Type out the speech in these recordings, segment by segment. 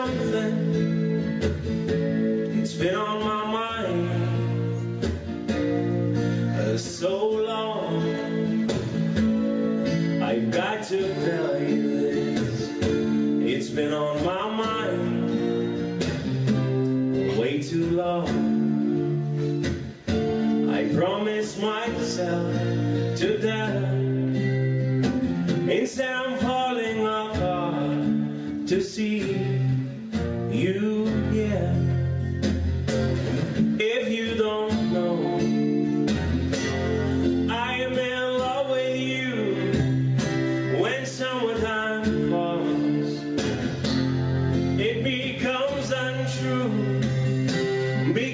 something It's been on my mind So long. I've got to tell you this. It's been on my mind Way too long. I promised myself today Instead I'm falling apart to see.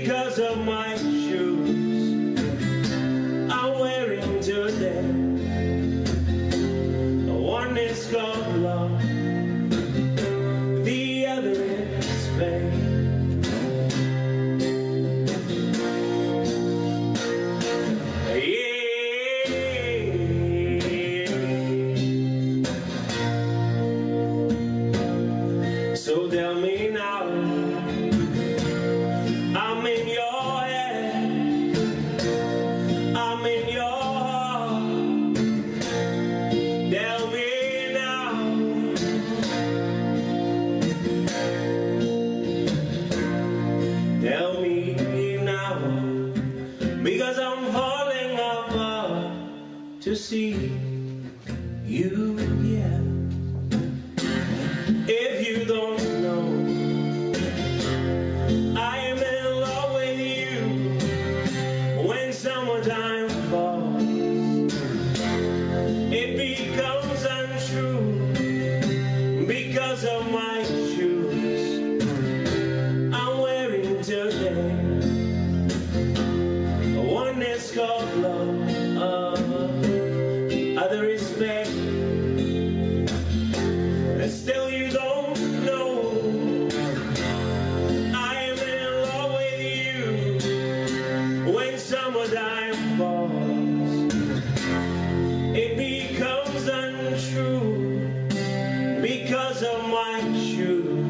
Because of my I'm in your heart. Tell me now. Tell me now, because I'm falling apart to see you, yeah. If you don't Called love, the other is. And still you don't know I am in love with you When summertime falls It becomes untrue Because of my shoes